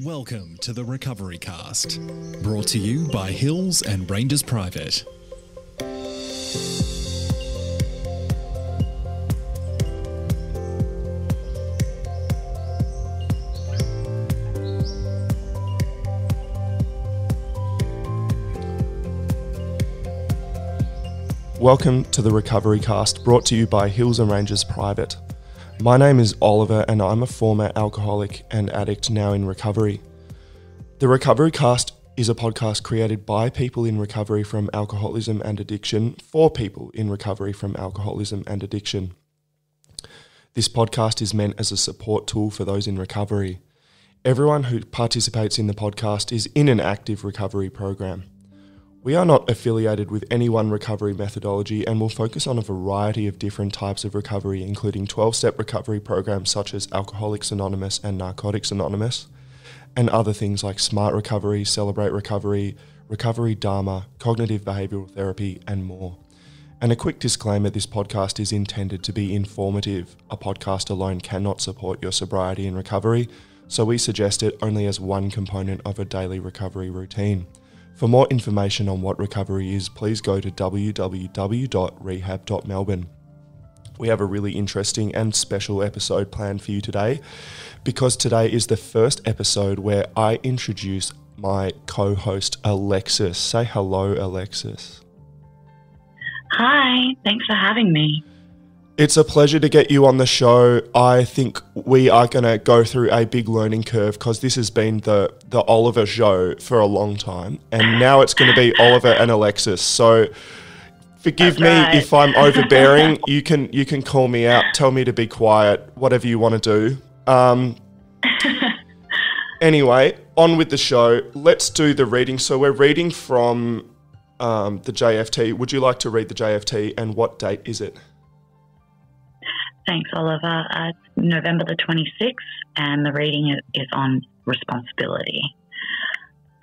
Welcome to the Recovery Cast, brought to you by Hills and Ranges Private. Welcome to the Recovery Cast, brought to you by Hills and Ranges Private. My name is Oliver, and I'm a former alcoholic and addict now in recovery. The Recovery Cast is a podcast created by people in recovery from alcoholism and addiction for people in recovery from alcoholism and addiction. This podcast is meant as a support tool for those in recovery. Everyone who participates in the podcast is in an active recovery program. We are not affiliated with any one recovery methodology and will focus on a variety of different types of recovery, including 12 step recovery programs such as Alcoholics Anonymous and Narcotics Anonymous, and other things like Smart Recovery, Celebrate Recovery, Recovery Dharma, Cognitive Behavioral Therapy, and more. And a quick disclaimer this podcast is intended to be informative. A podcast alone cannot support your sobriety and recovery, so we suggest it only as one component of a daily recovery routine. For more information on what recovery is, please go to www.rehab.melbourne. We have a really interesting and special episode planned for you today because today is the first episode where I introduce my co host, Alexis. Say hello, Alexis. Hi, thanks for having me. It's a pleasure to get you on the show. I think we are going to go through a big learning curve because this has been the the Oliver show for a long time, and now it's going to be Oliver and Alexis. So, forgive That's me right. if I'm overbearing. you can you can call me out, tell me to be quiet, whatever you want to do. Um, anyway, on with the show. Let's do the reading. So we're reading from um, the JFT. Would you like to read the JFT, and what date is it? Thanks, Oliver. Uh, November the 26th, and the reading is on responsibility.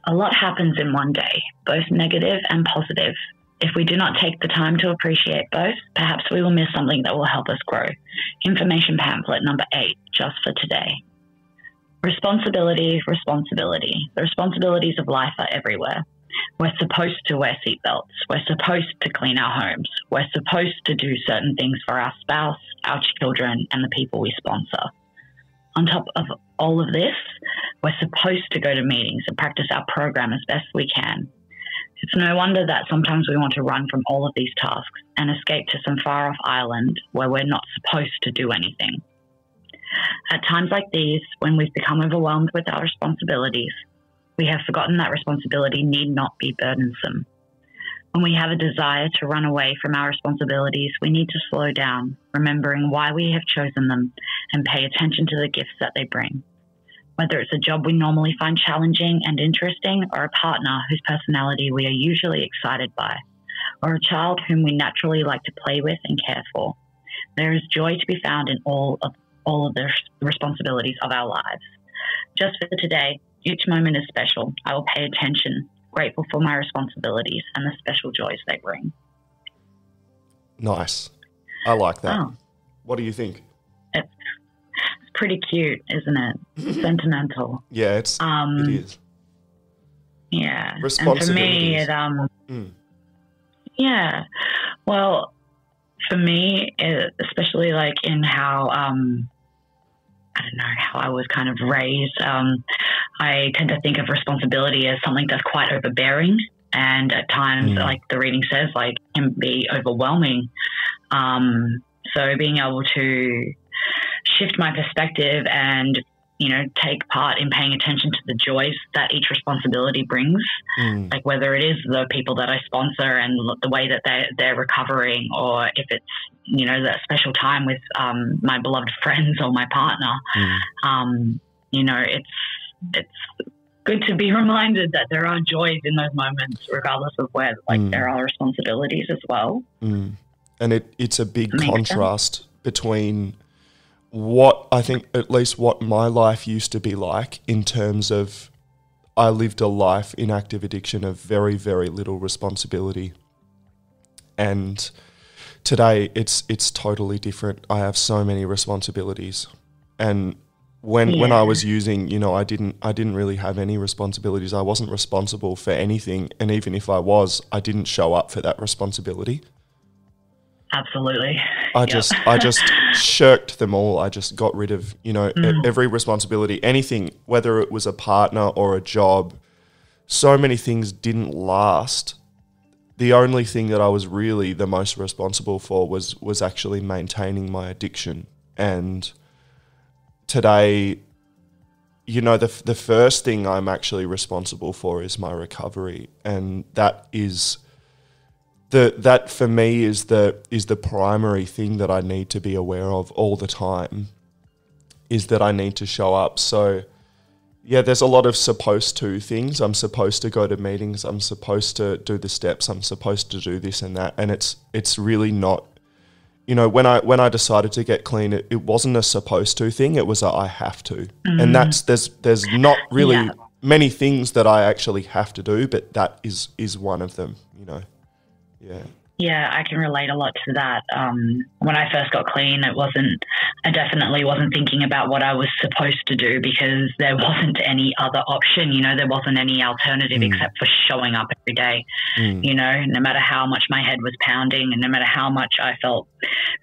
A lot happens in one day, both negative and positive. If we do not take the time to appreciate both, perhaps we will miss something that will help us grow. Information pamphlet number eight, just for today. Responsibility, responsibility. The responsibilities of life are everywhere. We're supposed to wear seatbelts. We're supposed to clean our homes. We're supposed to do certain things for our spouse, our children, and the people we sponsor. On top of all of this, we're supposed to go to meetings and practice our program as best we can. It's no wonder that sometimes we want to run from all of these tasks and escape to some far off island where we're not supposed to do anything. At times like these, when we've become overwhelmed with our responsibilities, we have forgotten that responsibility need not be burdensome. When we have a desire to run away from our responsibilities, we need to slow down, remembering why we have chosen them and pay attention to the gifts that they bring. Whether it's a job we normally find challenging and interesting, or a partner whose personality we are usually excited by, or a child whom we naturally like to play with and care for, there is joy to be found in all of all of the responsibilities of our lives. Just for today, each moment is special. I will pay attention, grateful for my responsibilities and the special joys they bring. Nice. I like that. Oh, What do you think? it's pretty cute, isn't it? Sentimental. Yeah, it's Um, it is. Yeah. And for me, Responsibilities. it um, Mm. yeah. Well, for me, it, especially like in how um, I don't know how I was kind of raised. Um, I tend to think of responsibility as something that's quite overbearing, and at times, Mm. like the reading says, like can be overwhelming. Um, so being able to shift my perspective and you know take part in paying attention to the joys that each responsibility brings Mm. like whether it is the people that I sponsor and the way that they they're recovering, or if it's you know that special time with um, my beloved friends or my partner. Mm. Um, you know, it's it's good to be reminded that there are joys in those moments, regardless of where like Mm. there are responsibilities as well. Mm. And it, it's a big Makes sense. contrast between what I think, at least what my life used to be like, in terms of I lived a life in active addiction of very, very little responsibility. And today it's it's totally different. I have so many responsibilities. And when when I was using, you know, I didn't I didn't really have any responsibilities. I wasn't responsible for anything, and even if I was, I didn't show up for that responsibility. Absolutely. I Yep. just I just shirked them all. I just got rid of you know e- mm. every responsibility, anything, whether it was a partner or a job. So many things didn't last. The only thing that I was really the most responsible for was was actually maintaining my addiction. And today, you know, the the first thing I'm actually responsible for is my recovery, and that is the that for me is the is the primary thing that I need to be aware of all the time is that I need to show up. So yeah, there's a lot of supposed to things. I'm supposed to go to meetings, I'm supposed to do the steps, I'm supposed to do this and that and it's it's really not you know, when I when I decided to get clean, it, it wasn't a supposed to thing. It was a I have to, and mm. that's there's there's not really Yeah. many things that I actually have to do, but that is is one of them. You know, yeah. Yeah, I can relate a lot to that. Um, when I first got clean, it wasn't, I definitely wasn't thinking about what I was supposed to do because there wasn't any other option. You know, there wasn't any alternative Mm. except for showing up every day. Mm. You know, no matter how much my head was pounding and no matter how much I felt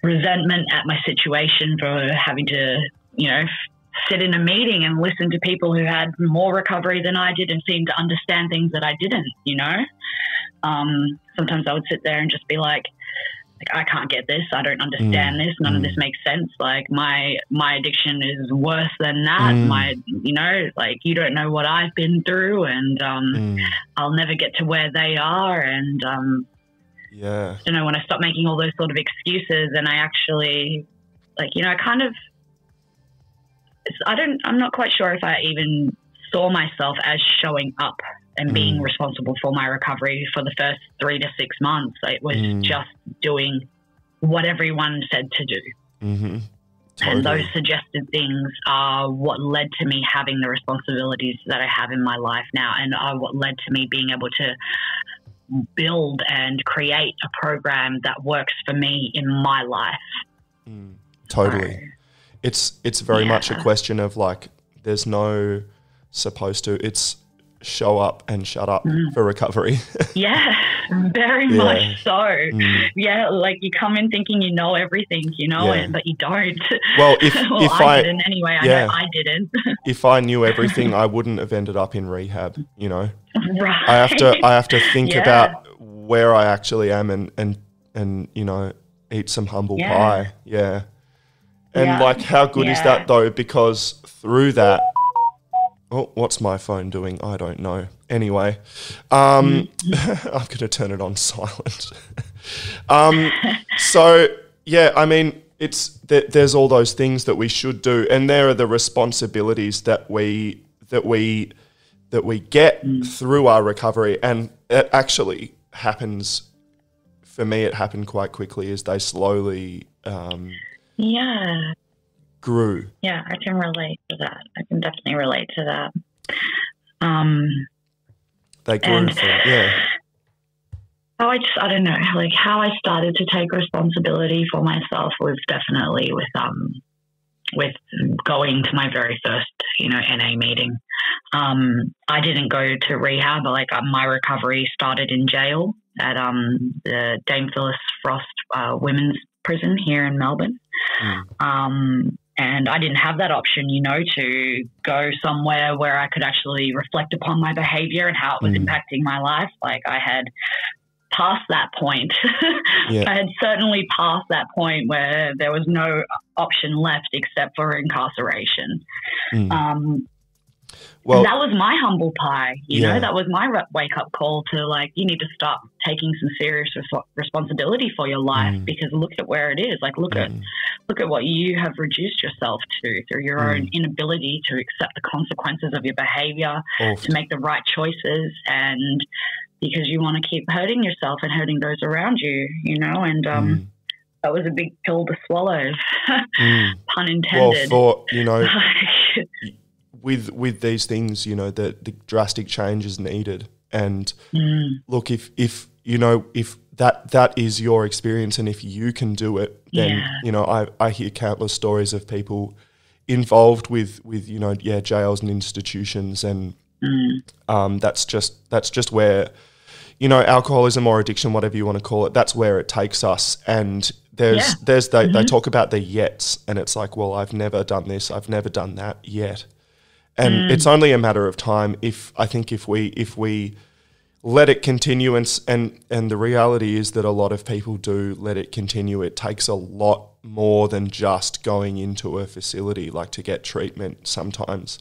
resentment at my situation for having to, you know, sit in a meeting and listen to people who had more recovery than I did and seemed to understand things that I didn't, you know? Um, sometimes I would sit there and just be like, like I can't get this. I don't understand this. None of mm. this makes sense. Like my my addiction is worse than that. Mm. My you know, like you don't know what I've been through and um Mm. I'll never get to where they are and um Yeah. you know, when I stopped making all those sort of excuses and I actually, like, you know, I kind of, I don't, I'm not quite sure if I even saw myself as showing up and being Mm. responsible for my recovery for the first three to six months. It was Mm. just doing what everyone said to do. Mm-hmm. And those suggested things are what led to me having the responsibilities that I have in my life now, and are what led to me being able to build and create a program that works for me in my life. Mm. Totally. It's it's very much a question of like there's no supposed to. It's show up and shut up Mm. for recovery. Yeah, very Yeah. much so. Mm. Yeah, like you come in thinking you know everything, you know, Yeah. it, but you don't. Well, if well, if I, I, didn't anyway. I yeah. know I didn't. if I knew everything, I wouldn't have ended up in rehab. You know, right. I have to I have to think about where I actually am and and and you know eat some humble Yeah. pie. Yeah. And like, how good is that though? Because through that, oh, what's my phone doing? I don't know. Anyway, um, Mm. I'm going to turn it on silent. um, so yeah, I mean, it's there, there's all those things that we should do, and there are the responsibilities that we that we that we get through our recovery, and it actually happens. For me, it happened quite quickly as they slowly um, yeah. Grew. Yeah, I can relate to that. I can definitely relate to that. Um, They grew. And- from, yeah. how I just I don't know, like how I started to take responsibility for myself was definitely with um with going to my very first, you know, NA meeting. Um, I didn't go to rehab. But like uh, my recovery started in jail at um, the Dame Phyllis Frost uh, Women's Prison here in Melbourne. Mm. Um, and I didn't have that option, you know, to go somewhere where I could actually reflect upon my behavior and how it was Mm. impacting my life. Like I had passed that point. Yeah. I had certainly passed that point where there was no option left except for incarceration. Mm. Um, Well, that was my humble pie. You Yeah. know, that was my wake up call to like, you need to start taking some serious res- responsibility for your life Mm. because look at where it is. Like, look at mm, look at what you have reduced yourself to through your Mm. own inability to accept the consequences of your behavior, to make the right choices, and because you want to keep hurting yourself and hurting those around you. You know, and um, Mm, that was a big pill to swallow. mm. Pun Well, for you know, with with these things, you know, the the drastic change is needed. And Mm, look, if if you know if that that is your experience, and if you can do it, then Yeah. you know I I hear countless stories of people involved with with you know yeah jails and institutions and Mm. um, that's just that's just where you know alcoholism or addiction whatever you want to call it that's where it takes us and there's Yeah. there's they, they talk about the yets and it's like well I've never done this I've never done that yet and it's only a matter of time if I think if we if we let it continue and and and the reality is that a lot of people do let it continue. It takes a lot more than just going into a facility like to get treatment sometimes.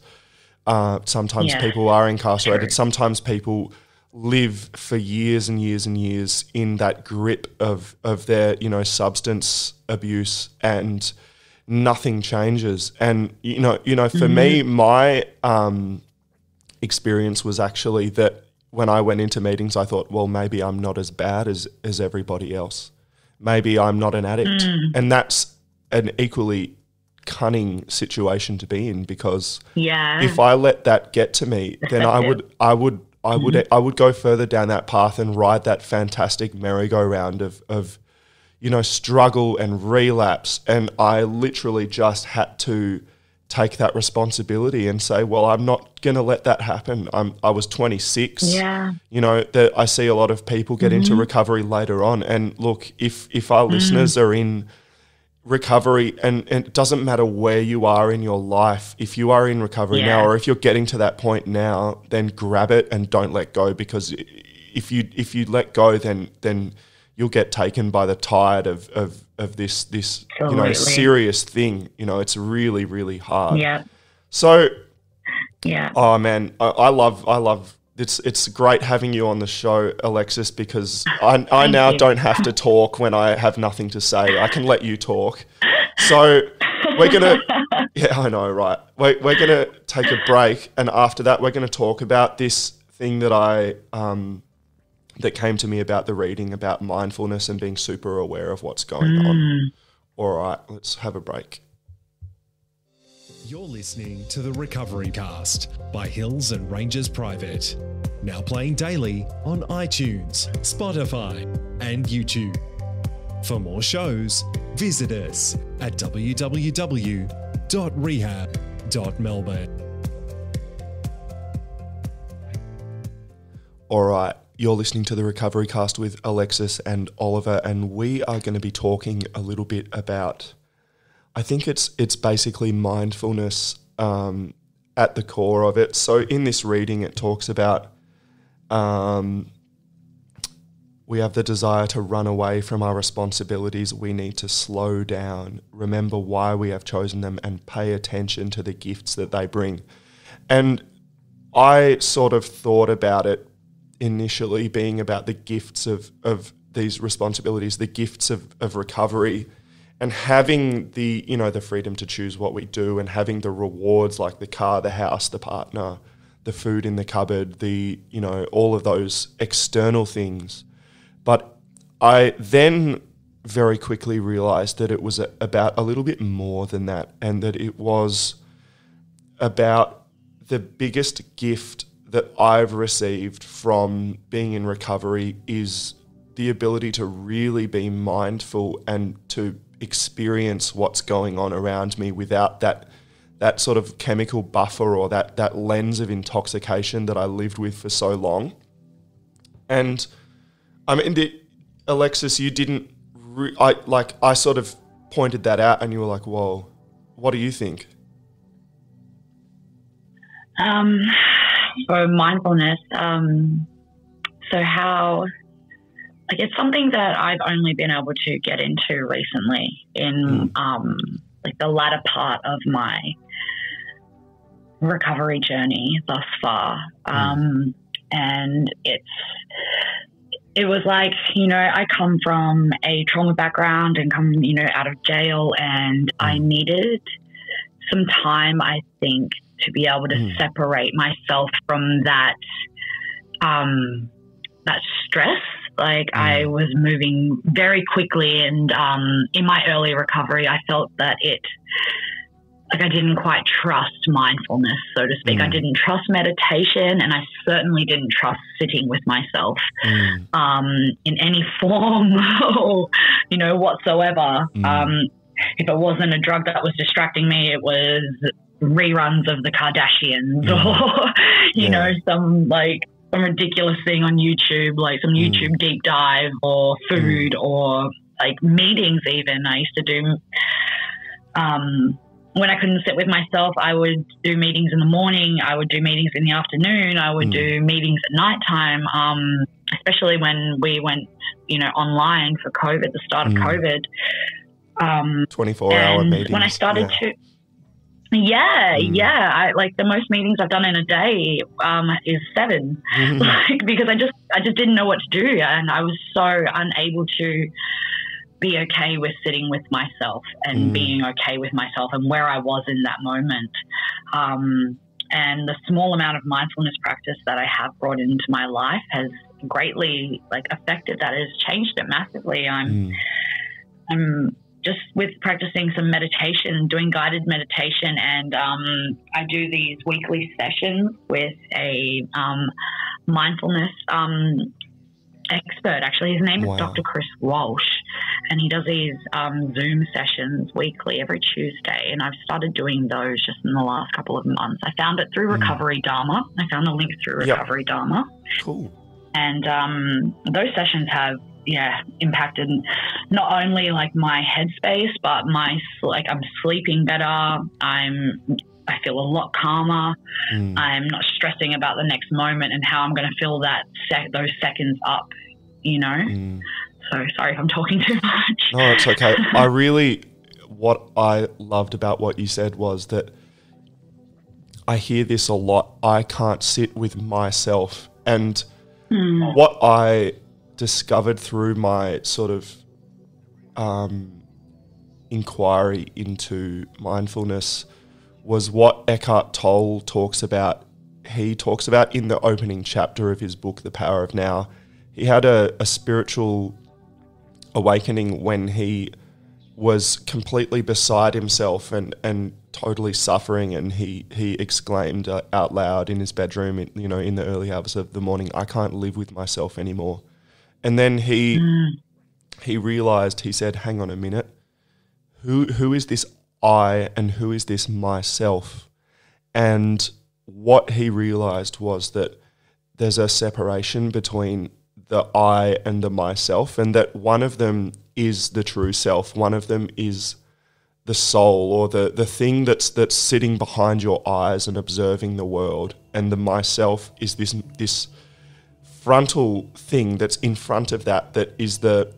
Uh, sometimes Yeah. people are incarcerated. True. sometimes people live for years and years and years in that grip of of their you know substance abuse and nothing changes. And you know you know for me my um experience was actually that when I went into meetings, I thought, well, maybe I'm not as bad as, as everybody else. Maybe I'm not an addict. And that's an equally cunning situation to be in because Yeah. if I let that get to me, then I would, I would, I would, I would go further down that path and ride that fantastic merry-go-round of, of, you know, struggle and relapse. And I literally just had to take that responsibility and say, well, I'm not going to let that happen. I'm, I was 26. Yeah. You know, that I see a lot of people get into mm-hmm. recovery later on. And look, if, if our listeners mm. are in recovery and, and it doesn't matter where you are in your life, if you are in recovery now or if you're getting to that point now, then grab it and don't let go because if you if you let go then then you'll get taken by the tide of of, of this this you know serious thing. You know, it's really, really hard. Yeah. So Yeah. Oh man, I, I love I love it's it's great having you on the show, Alexis, because I I now you. don't have to talk when I have nothing to say. I can let you talk. So we're gonna yeah I know right. We're we're gonna take a break, and after that we're gonna talk about this thing that I um that came to me about the reading about mindfulness and being super aware of what's going on. Mm. All right, let's have a break. You're listening to the Recovery Cast by Hills and Ranges Private. Now playing daily on iTunes, Spotify, and YouTube. For more shows, visit us at www.rehab.melbourne. All right, you're listening to the Recovery Cast with Alexis and Oliver, and we are going to be talking a little bit about. I think it's it's basically mindfulness um, at the core of it. So in this reading, it talks about um, we have the desire to run away from our responsibilities. We need to slow down, remember why we have chosen them, and pay attention to the gifts that they bring. And I sort of thought about it initially being about the gifts of, of these responsibilities, the gifts of, of recovery, and having the you know the freedom to choose what we do, and having the rewards like the car, the house, the partner, the food in the cupboard, the you know all of those external things. But I then very quickly realized that it was a, about a little bit more than that, and that it was about the biggest gift that I've received from being in recovery is the ability to really be mindful and to experience what's going on around me without that that sort of chemical buffer or that that lens of intoxication that I lived with for so long. And I mean, the, Alexis, you didn't. Re- I like. I sort of pointed that out, and you were like, "Whoa, what do you think?" Um, so mindfulness. Um, so how, like, it's something that I've only been able to get into recently in um, like the latter part of my recovery journey thus far. Um, and it's it was like you know I come from a trauma background and come you know out of jail, and I needed some time. I think to be able to Mm. separate myself from that um, that stress. Like I was moving very quickly, and um, in my early recovery, I felt that it like I didn't quite trust mindfulness, so to speak. I Mm. didn't trust meditation, and I certainly didn't trust sitting with myself um, in any form, or, you know, whatsoever. Mm. Um, if it wasn't a drug that was distracting me, it was reruns of the Kardashians Mm. or, you Yeah. know, some like some ridiculous thing on YouTube, like some Mm. YouTube deep dive or food or like meetings even. I used to do um when I couldn't sit with myself, I would do meetings in the morning. I would do meetings in the afternoon. I would Mm. do meetings at nighttime. Um, especially when we went, you know, online for COVID, the start of Mm. COVID. Um, 24 hour meetings. when I started yeah. to, yeah, Mm. yeah, I like the most meetings I've done in a day um, is seven, Mm-hmm. like because I just I just didn't know what to do, and I was so unable to be okay with sitting with myself and Mm. being okay with myself and where I was in that moment. Um, and the small amount of mindfulness practice that I have brought into my life has greatly like affected that. It has changed it massively. I'm Mm. I'm just with practicing some meditation, doing guided meditation, and um, I do these weekly sessions with a um, mindfulness um, expert. Actually, his name Wow. is Dr. Chris Walsh, and he does these um, Zoom sessions weekly every Tuesday. And I've started doing those just in the last couple of months. I found it through Mm. Recovery Dharma. I found the link through Yep. Recovery Dharma Cool. and um, those sessions have yeah impacted not only like my headspace but my like i'm sleeping better i'm i feel a lot calmer Mm. i'm not stressing about the next moment and how i'm going to fill that sec- those seconds up you know Mm. so sorry if i'm talking too much No, it's okay. I really, what I loved about what you said was that I hear this a lot. I can't sit with myself. And Hmm. what I discovered through my sort of um, inquiry into mindfulness was what Eckhart Tolle talks about. He talks about in the opening chapter of his book, The Power of Now. He had a, a spiritual awakening when he was completely beside himself and, and totally suffering and he, he exclaimed uh, out loud in his bedroom in, you know in the early hours of the morning I can't live with myself anymore and then he mm. he realized he said hang on a minute. Who who is this I and who is this myself? And what he realized was that there's a separation between the I and the myself, and that one of them is the true self, one of them is the soul or the, the thing that's that's sitting behind your eyes and observing the world, and the myself is this this frontal thing that's in front of that that is the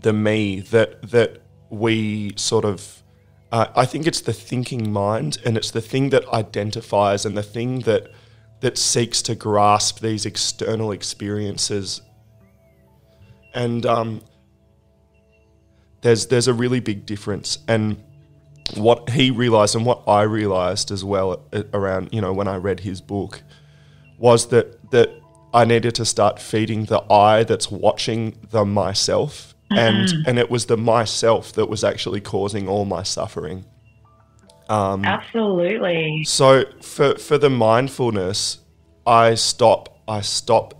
the me that that we sort of uh, I think it's the thinking mind and it's the thing that identifies and the thing that that seeks to grasp these external experiences. And um, there's there's a really big difference and what he realized and what I realized as well around you know when I read his book was that that I needed to start feeding the I that's watching the myself. And and it was the myself that was actually causing all my suffering. Um, absolutely. so for for the mindfulness, I stop I stop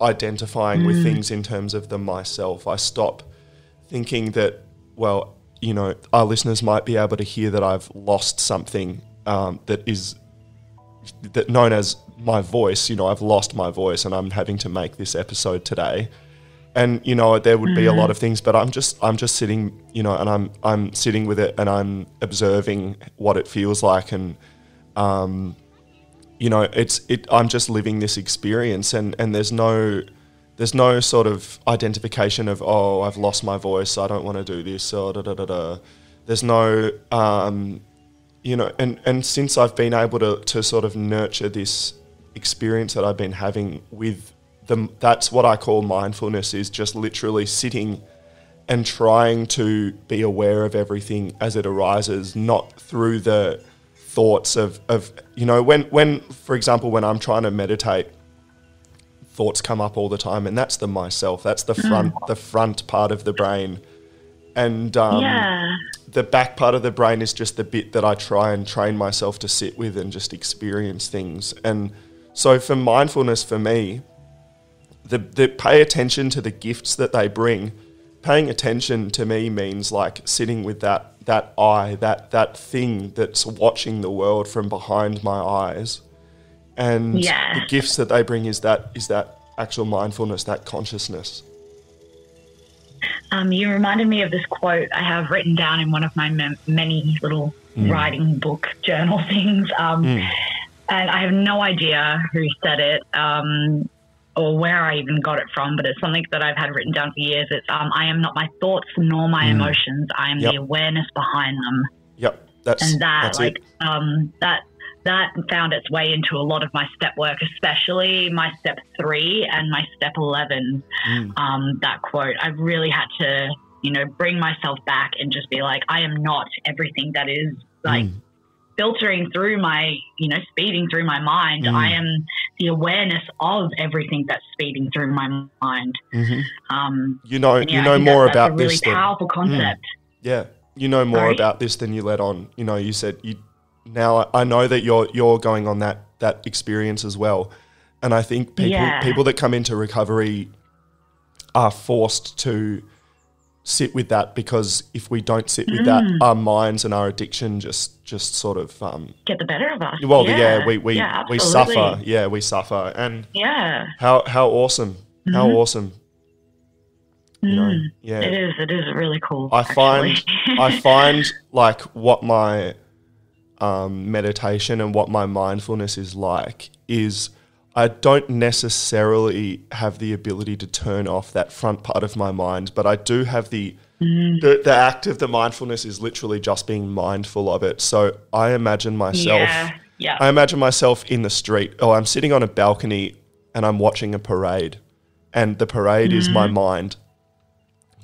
identifying with things in terms of the myself. I stop thinking that well, you know, our listeners might be able to hear that I've lost something um, that is that known as my voice. You know, I've lost my voice, and I'm having to make this episode today. And you know, there would be a lot of things, but I'm just I'm just sitting, you know, and I'm I'm sitting with it, and I'm observing what it feels like, and um, you know, it's it. I'm just living this experience, and and there's no there's no sort of identification of oh I've lost my voice, I don't want to do this, or da da da da. There's no um, you know, and and since I've been able to to sort of nurture this experience that I've been having with the that's what I call mindfulness is just literally sitting and trying to be aware of everything as it arises, not through the thoughts of, of you know, when, when, for example, when I'm trying to meditate, thoughts come up all the time, and that's the myself, that's the front, the front part of the brain. And um, yeah the back part of the brain is just the bit that I try and train myself to sit with and just experience things. And so for mindfulness for me, the, the pay attention to the gifts that they bring paying attention to me means like sitting with that that eye, that that thing that's watching the world from behind my eyes. And Yeah. the gifts that they bring is that is that actual mindfulness, that consciousness. Um, you reminded me of this quote I have written down in one of my mem- many little writing book journal things. Um, And I have no idea who said it um, or where I even got it from, but it's something that I've had written down for years. It's um, I am not my thoughts nor my emotions. I am Yep. the awareness behind them. Yep, that's and that that's like it. um that that found its way into a lot of my step work especially my step three and my step 11 Mm. um that quote i really had to you know bring myself back and just be like i am not everything that is like Mm. Filtering through my you know speeding through my mind Mm. i am the awareness of everything that's speeding through my mind Mhm. um You know, yeah, you know more that's about a really this than powerful concept Yeah, you know more Sorry? about this than you let on. You know, you said you. Now I- I know that you're you're going on that that experience as well, and I think people Yeah. people that come into recovery are forced to sit with that because if we don't sit with that, Mm. our minds and our addiction just just sort of um. get the better of us Well, yeah, we we yeah, we suffer. Yeah, we suffer, and yeah how how awesome, how Mhm. awesome. You know, Mm. yeah. It is. It is really cool. I find. I find like what my um, meditation and what my mindfulness is like is I don't necessarily have the ability to turn off that front part of my mind, but I do have the Mm. the, the act of the mindfulness is literally just being mindful of it. So I imagine myself yeah, yeah, I imagine myself in the street. Oh, I'm sitting on a balcony and I'm watching a parade, and the parade is my mind.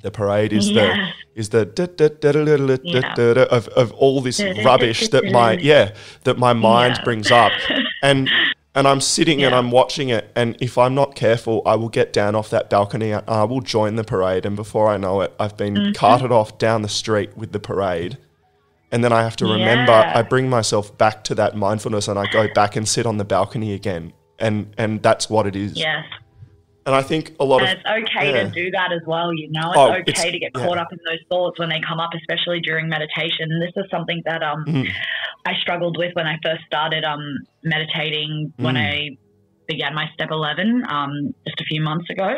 The parade is Yes. the is the da- da- da- Yeah. of of all this rubbish that my yeah that my mind Yeah. brings up, and and I'm sitting and I'm watching it, and if I'm not careful, I will get down off that balcony and I will join the parade, and before I know it, I've been Mm-hmm. carted off down the street with the parade. And then I have to remember, Yeah. I bring myself back to that mindfulness and I go back and sit on the balcony again. And and that's what it is. yes. And I think a lot And of it's okay yeah. to do that as well. You know, it's Oh, okay it's- to get yeah. caught up in those thoughts when they come up, especially during meditation. This is something that um Mhm. I struggled with when I first started um meditating when Mm. I began my step eleven um just a few months ago.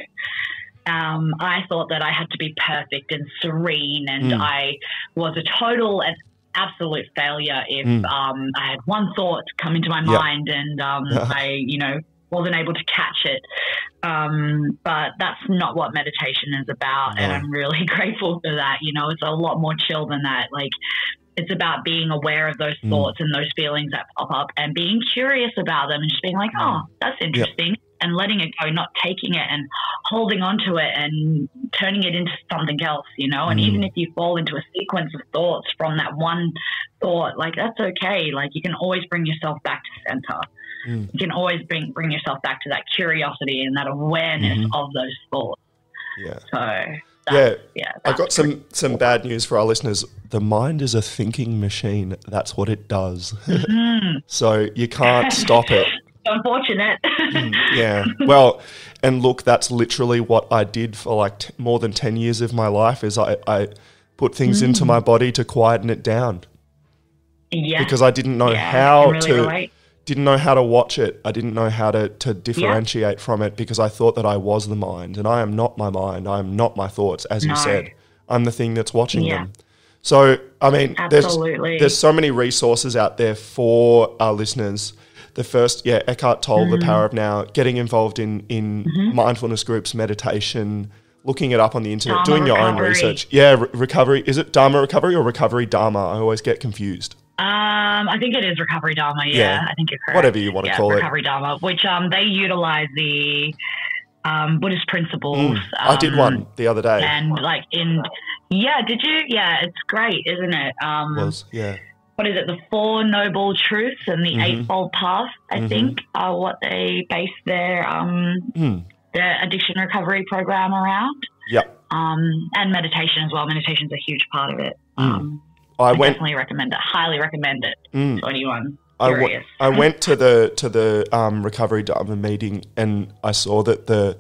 Um, I thought that I had to be perfect and serene, and Mm. I was a total and absolute failure if Mm. um, I had one thought come into my Yeah. mind and um, I, you know, wasn't able to catch it. Um, but that's not what meditation is about, and I'm really grateful for that. You know, it's a lot more chill than that. Like, it's about being aware of those Mm. thoughts and those feelings that pop up, and being curious about them, and just being like, "Oh, that's interesting," and letting it go, not taking it and holding on to it and turning it into something else. You know, and Mm. even if you fall into a sequence of thoughts from that one thought, like that's okay. Like you can always bring yourself back to center Mm. you can always bring bring yourself back to that curiosity and that awareness Mhm. of those thoughts. yeah. So Yeah. yeah, I got some some bad news for our listeners. The mind is a thinking machine. That's what it does. Mhm. so you can't stop it. unfortunate. Mm, yeah. Well, and look, that's literally what I did for like t- more than 10 years of my life is I, I put things into my body to quieten it down yeah, because I didn't know yeah, how really to relate. Didn't know how to watch it. I didn't know how to, to differentiate from it because I thought that I was the mind and I am not my mind. I am not my thoughts, as you said. I'm the thing that's watching Yeah. them. So, I mean, Absolutely. there's there's so many resources out there for our listeners. The first, yeah, Eckhart Tolle, Mm. The Power of Now, getting involved in in Mm-hmm. mindfulness groups, meditation, looking it up on the internet, Dharma doing your own research. Yeah, re- recovery. Is it Dharma recovery or recovery Dharma? I always get confused. Um, I think it is recovery dharma. Yeah, Yeah. I think you're correct. Whatever you want to yeah, call it. recovery dharma, which um they utilize the um Buddhist principles. Mm, I did um, one the other day. and like in yeah, did you? Yeah, it's great, isn't it? Um, was yeah. what is it? The Four Noble Truths and the Mhm. Eightfold Path, I Mhm. think, are what they base their um, Mm. their addiction recovery program around. Yep. Um, and meditation as well. Meditation's a huge part of it. Mm. I I went. definitely recommend it. Highly recommend it Mm, to anyone I, w-. I went to the to the um, recovery Dharma meeting and I saw that the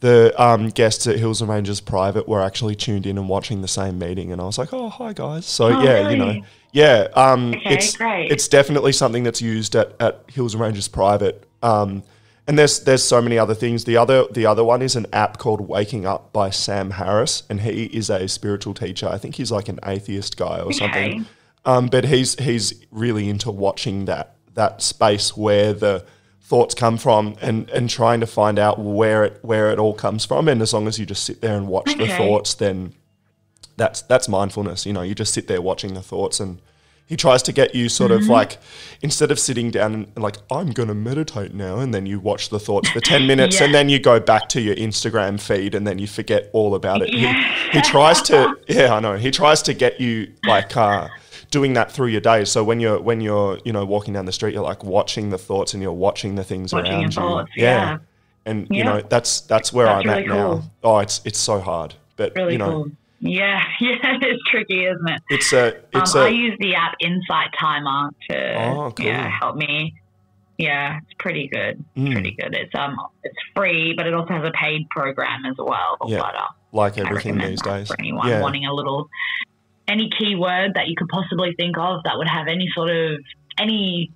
the um, guests at Hills and Ranges Private were actually tuned in and watching the same meeting, and I was like, "Oh, hi guys!" So Oh, yeah, you know, yeah, um, Okay, it's great. it's definitely something that's used at, at Hills and Ranges Private. Um, and there's there's so many other things. The other the other one is an app called Waking Up by Sam Harris, and he is a spiritual teacher. I think he's like an atheist guy or something. Um, but he's he's really into watching that that space where the thoughts come from and, and trying to find out where it where it all comes from. And as long as you just sit there and watch the thoughts, then that's that's mindfulness. You know, you just sit there watching the thoughts and he tries to get you sort Mm-hmm. of like instead of sitting down and like I'm going to meditate now and then you watch the thoughts for 10 minutes and then you go back to your Instagram feed and then you forget all about it. Yeah. He, he tries to yeah, I know. He tries to get you like uh doing that through your day. So when you're when you're, you know, walking down the street you're like watching the thoughts and you're watching the things Watching around you. thoughts, yeah. And you know, that's that's where That's I'm really at now. Oh, it's it's so hard. But Really you know, cool. Yeah, yeah, it's tricky, isn't it? it's a it's um, a I use the app Insight Timer to Oh, cool. yeah help me. Yeah, it's pretty good. Mm. Pretty good. It's um it's free, but it also has a paid program as well. Yeah, But, uh, like everything these days. for anyone Yeah. wanting a little any keyword that you could possibly think of that would have any sort of any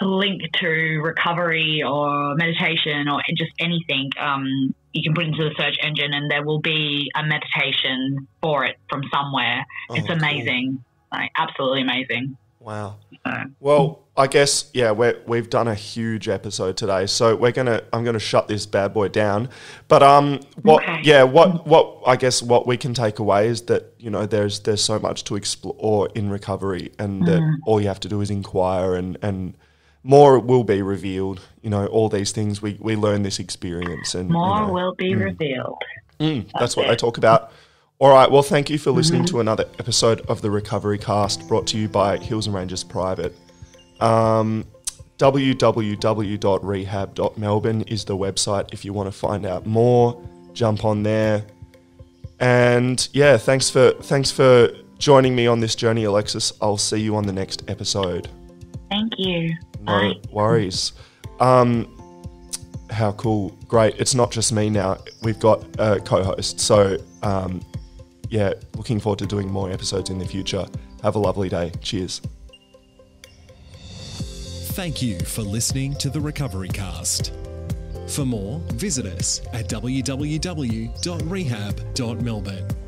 link to recovery or meditation or just anything. Um, you can put into the search engine, and there will be a meditation for it from somewhere. Oh, it's cool. amazing, like absolutely amazing. Wow. So, Well, I guess yeah, we're, we've done a huge episode today, so we're gonna I'm gonna shut this bad boy down. But um, what Okay. yeah, what what I guess what we can take away is that you know there's there's so much to explore in recovery, and that Mm. all you have to do is inquire, and and more will be revealed. You know, all these things we we learn this experience, and you more know, will be revealed. Mm, that's, That's what they talk about. All right. Well, thank you for listening Mm-hmm. to another episode of the Recovery Cast brought to you by Hills and Ranges Private. Um, www.rehab.melbourne is the website if you want to find out more. Jump on there. And yeah, thanks for thanks for joining me on this journey, Alexis. I'll see you on the next episode. Thank you. No worries. Um, how cool. Great. It's not just me now. We've got a co host. So, um, yeah, looking forward to doing more episodes in the future. Have a lovely day. Cheers. Thank you for listening to the Recovery Cast. For more, visit us at www.rehab.melbourne.